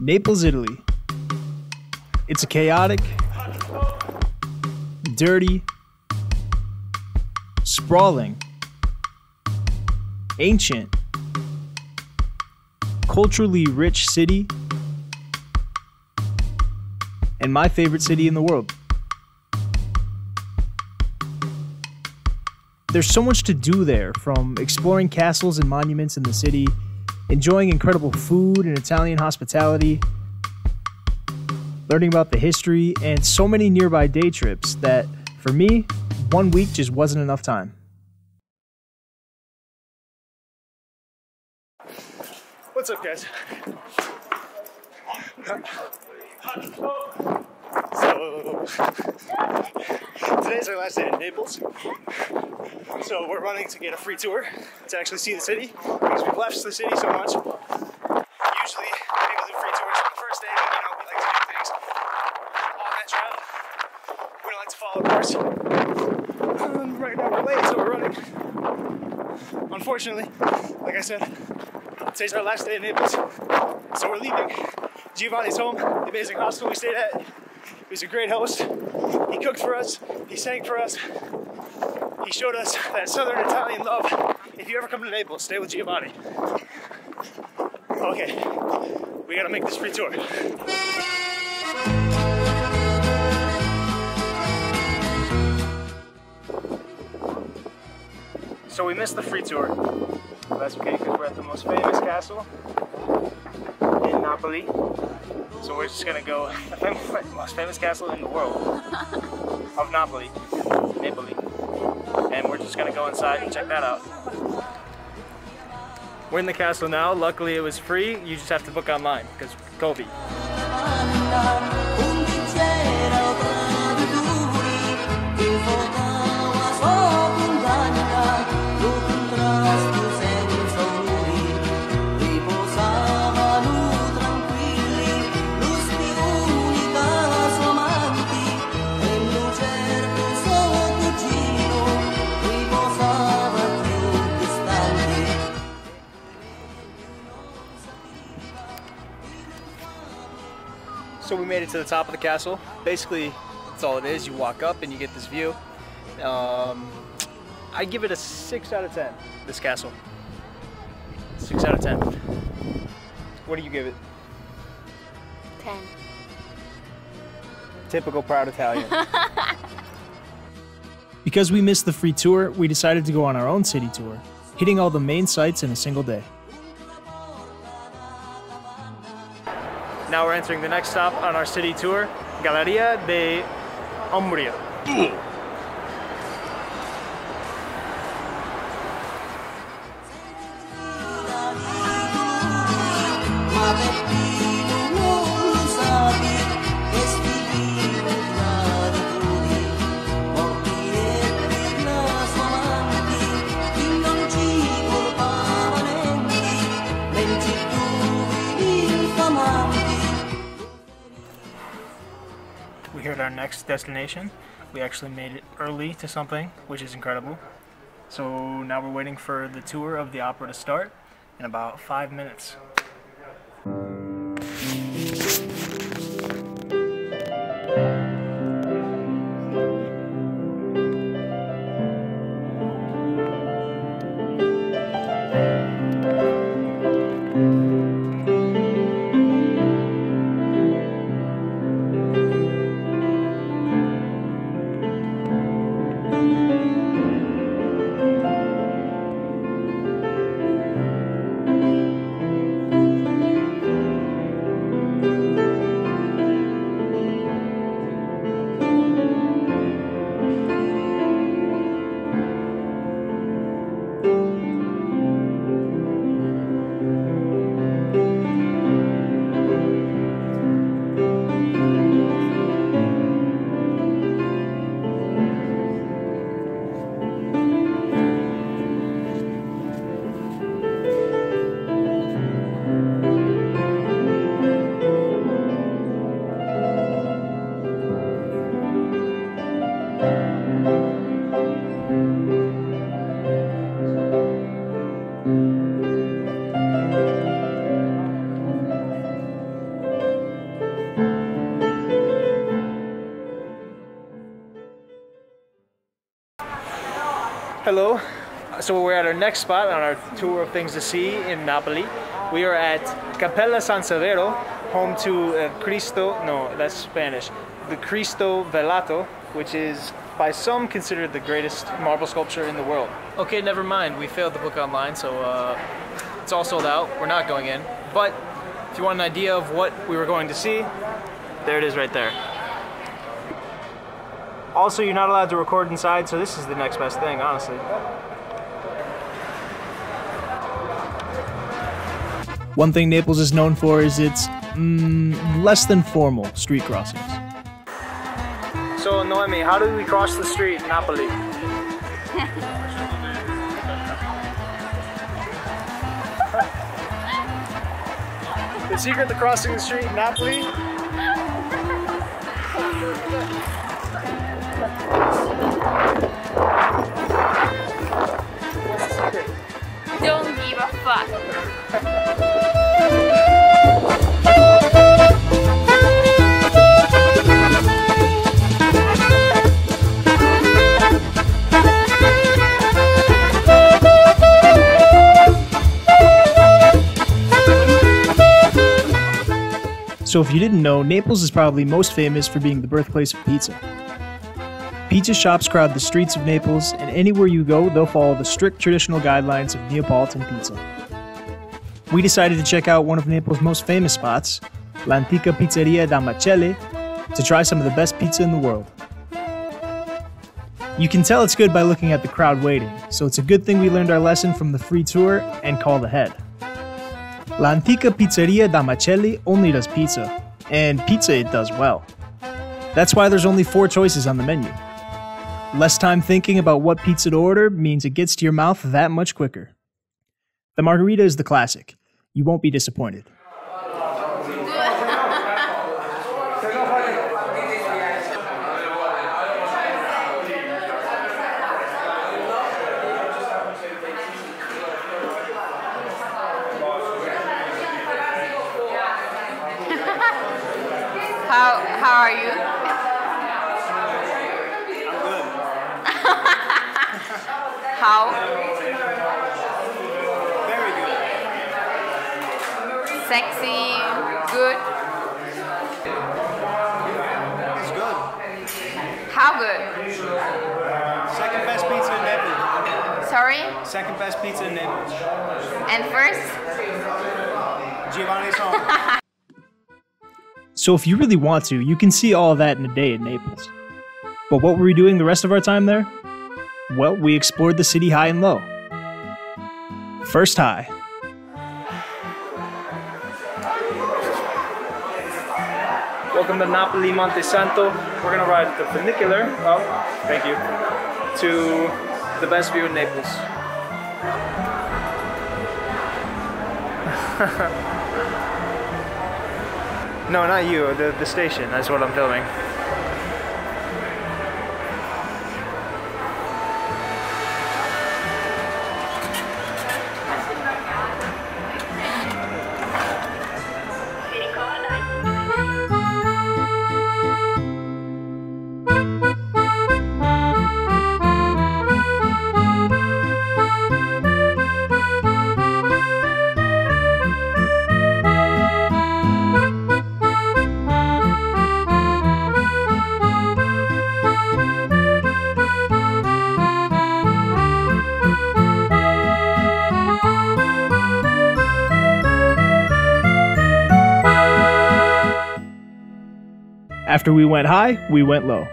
Naples, Italy. It's a chaotic, dirty, sprawling, ancient, culturally rich city, and my favorite city in the world. There's so much to do there, from exploring castles and monuments in the city, enjoying incredible food and Italian hospitality, learning about the history, and so many nearby day trips that, for me, one week just wasn't enough time. What's up, guys? So, today's our last day in Naples. So, we're running to get a free tour to actually see the city because we've left the city so much. Usually, people do free tours on the first day, but you know, we like to do things on that trail. We don't like to follow course. Um, right now, we're late, so we're running. Unfortunately, like I said, today's our last day in Naples, so we're leaving. Giovanni's home, the amazing hostel we stayed at. He was a great host. He cooked for us, he sang for us, he showed us that Southern Italian love. If you ever come to Naples, stay with Giovanni. Okay, we gotta make this free tour. So we missed the free tour. That's okay because we're at the most famous castle in Napoli. So we're just gonna go the fam- most famous castle in the world of Napoli, Napoli, and we're just gonna go inside and check that out. We're in the castle now. Luckily, it was free. You just have to book online because COVID. So we made it to the top of the castle. Basically, that's all it is. You walk up and you get this view. Um, I give it a six out of ten. This castle, six out of ten. What do you give it? 10. Typical proud Italian. Because we missed the free tour, we decided to go on our own city tour, hitting all the main sites in a single day. Now we're entering the next stop on our city tour, Galleria de Umberto. Next destination. We actually made it early to something, which is incredible. So now we're waiting for the tour of the opera to start in about five minutes. Hello. So we're at our next spot on our tour of things to see in Napoli. We are at Cappella San Severo, home to uh, Cristo, no, that's Spanish, the Cristo Velato, which is by some considered the greatest marble sculpture in the world. Okay, never mind. We failed to book online, so uh, it's all sold out. We're not going in. But if you want an idea of what we were going to see, there it is right there. Also, you're not allowed to record inside, so this is the next best thing, honestly. One thing Naples is known for is its mm, less than formal street crossings. So, Noemi, how do we cross the street in Napoli? the secret to crossing the street in Napoli Don't give a fuck. So, if you didn't know, Naples is probably most famous for being the birthplace of pizza. Pizza shops crowd the streets of Naples, and anywhere you go, they'll follow the strict traditional guidelines of Neapolitan pizza. We decided to check out one of Naples' most famous spots, L'Antica Pizzeria da Michele, to try some of the best pizza in the world. You can tell it's good by looking at the crowd waiting, so it's a good thing we learned our lesson from the free tour and called ahead. L'Antica Pizzeria da Michele only does pizza, and pizza it does well. That's why there's only four choices on the menu. Less time thinking about what pizza to order means it gets to your mouth that much quicker. The margherita is the classic. You won't be disappointed. How how are you? How? Very good. Sexy, good. It's good. How good? Second best pizza in Naples. Sorry. Second best pizza in Naples. And first, Giovanni's home. So, if you really want to, you can see all of that in a day in Naples. But what were we doing the rest of our time there? Well, we explored the city high and low. First high. Welcome to Napoli Monte Santo. We're gonna ride the funicular up, thank you, to the best view in Naples. no, not you, the, the station, that's what I'm filming. After we went high, we went low.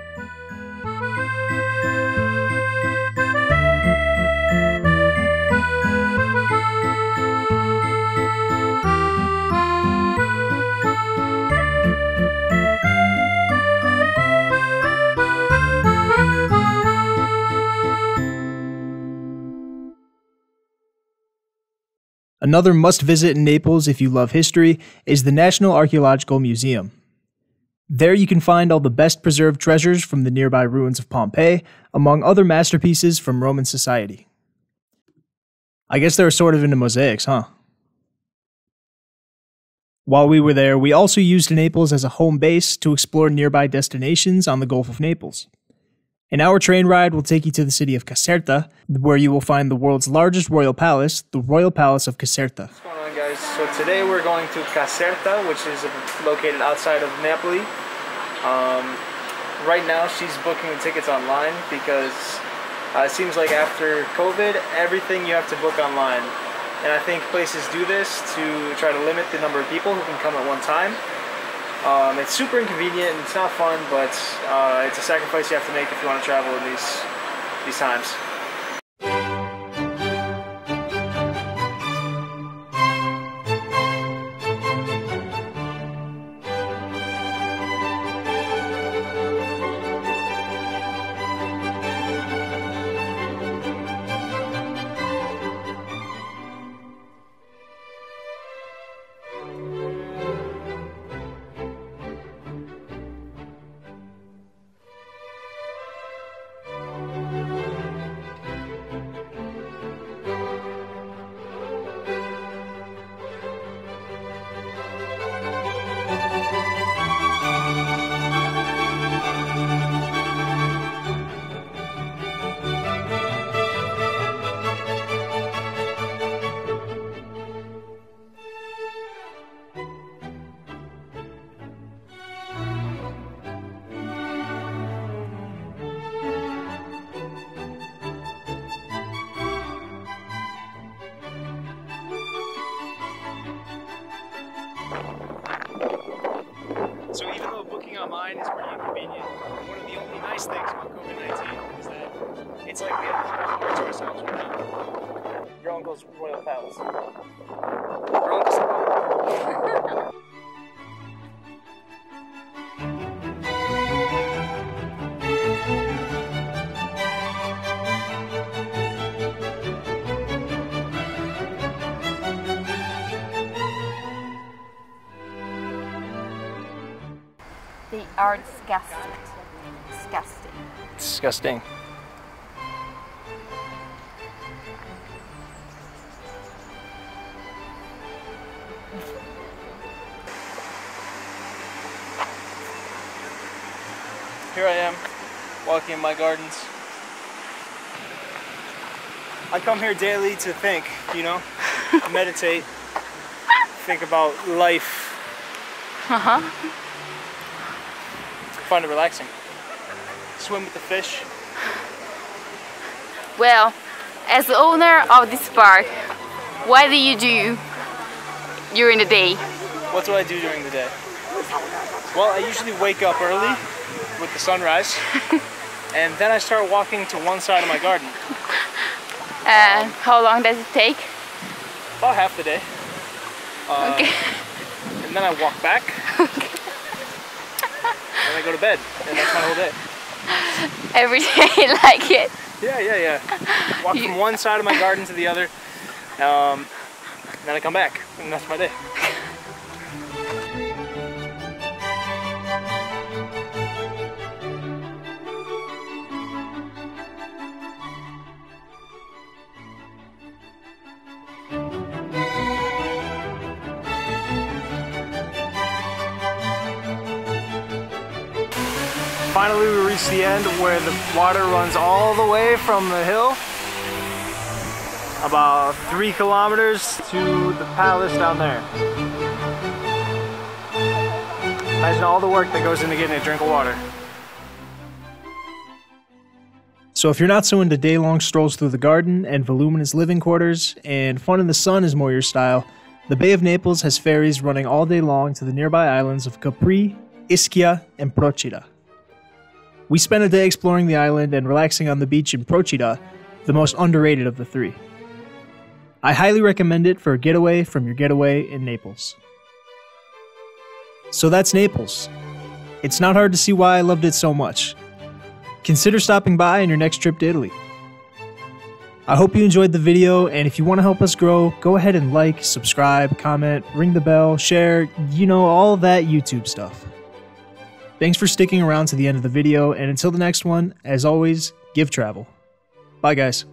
Another must visit in Naples if you love history is the National Archaeological Museum. There you can find all the best preserved treasures from the nearby ruins of Pompeii, among other masterpieces from Roman society. I guess they're sort of into mosaics, huh? While we were there, we also used Naples as a home base to explore nearby destinations on the Gulf of Naples. And hour train ride will take you to the city of Caserta, where you will find the world's largest royal palace, the Royal Palace of Caserta. What's going on, guys? So today we're going to Caserta, which is located outside of Napoli. Um, right now, she's booking the tickets online because uh, it seems like after COVID, everything you have to book online. And I think places do this to try to limit the number of people who can come at one time. Um, it's super inconvenient and it's not fun, but uh, it's a sacrifice you have to make if you want to travel in these these times. So even though booking online is pretty inconvenient, one of the only nice things about COVID-19 is that it's like we have the whole to ourselves right now. Your uncle's royal palace. Are disgusting. Disgusting. disgusting. Here I am, walking in my gardens. I come here daily to think, you know, meditate, think about life. Uh Find it relaxing. Swim with the fish. Well, as the owner of this park, what do you do during the day? What do I do during the day? Well, I usually wake up early with the sunrise, and then I start walking to one side of my garden. Uh, how long does it take? About half the day. Uh, Okay. And then I walk back. and I go to bed, and that's my whole day. Every day like it. Yeah, yeah, yeah. Walk from one side of my garden to the other. Um, and then I come back, and that's my day. Finally, we reached the end where the water runs all the way from the hill, about three kilometers to the palace down there. Imagine all the work that goes into getting a drink of water. So if you're not so into day-long strolls through the garden and voluminous living quarters, and fun in the sun is more your style, the Bay of Naples has ferries running all day long to the nearby islands of Capri, Ischia, and Procida. We spent a day exploring the island and relaxing on the beach in Procida, the most underrated of the three. I highly recommend it for a getaway from your getaway in Naples. So that's Naples. It's not hard to see why I loved it so much. Consider stopping by on your next trip to Italy. I hope you enjoyed the video, and if you want to help us grow, go ahead and like, subscribe, comment, ring the bell, share, you know, all that YouTube stuff. Thanks for sticking around to the end of the video, and until the next one, as always, give travel. Bye, guys.